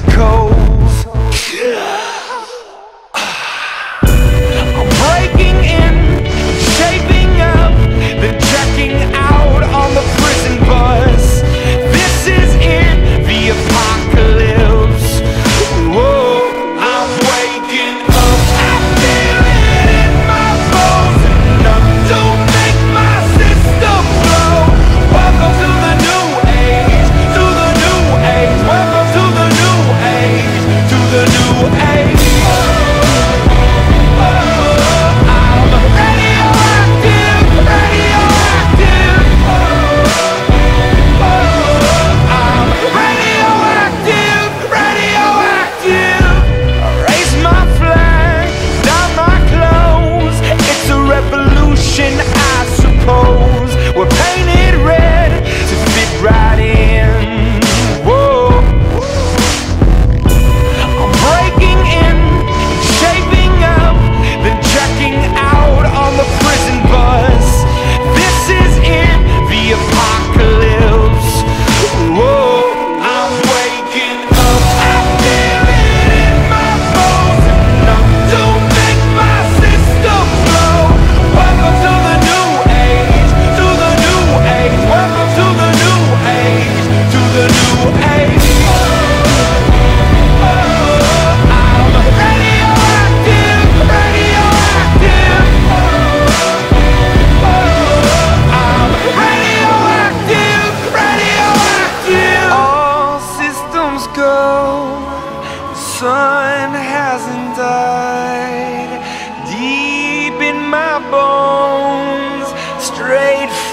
chemicals.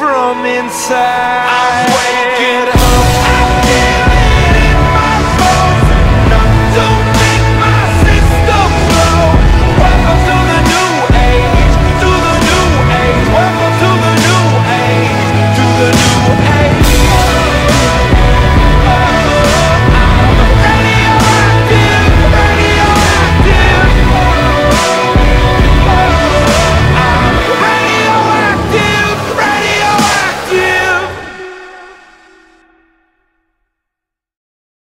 from inside.